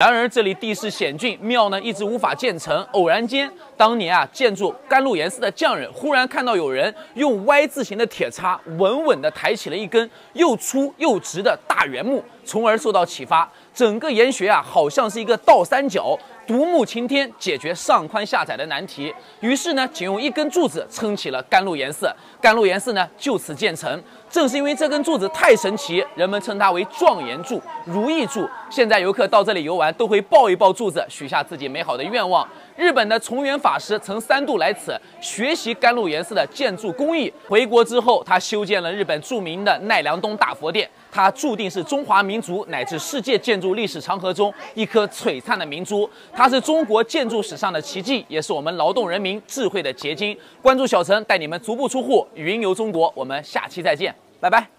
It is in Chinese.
然而这里地势险峻，庙呢一直无法建成。偶然间，当年啊建筑甘露岩寺的匠人忽然看到有人用 Y 字形的铁叉稳稳地抬起了一根又粗又直的大圆木，从而受到启发。整个岩穴啊好像是一个倒三角，独木擎天，解决上宽下窄的难题。于是呢，仅用一根柱子撑起了甘露岩寺，甘露岩寺呢就此建成。正是因为这根柱子太神奇，人们称它为状元柱、如意柱。现在游客到这里游玩，都会抱一抱柱子，许下自己美好的愿望。日本的重元法师曾三度来此学习甘露岩寺的建筑工艺。回国之后，他修建了日本著名的奈良东大佛殿。它注定是中华民族乃至世界建筑历史长河中一颗璀璨的明珠。它是中国建筑史上的奇迹，也是我们劳动人民智慧的结晶。关注小陈，带你们足不出户，云游中国。我们下期再见。拜拜。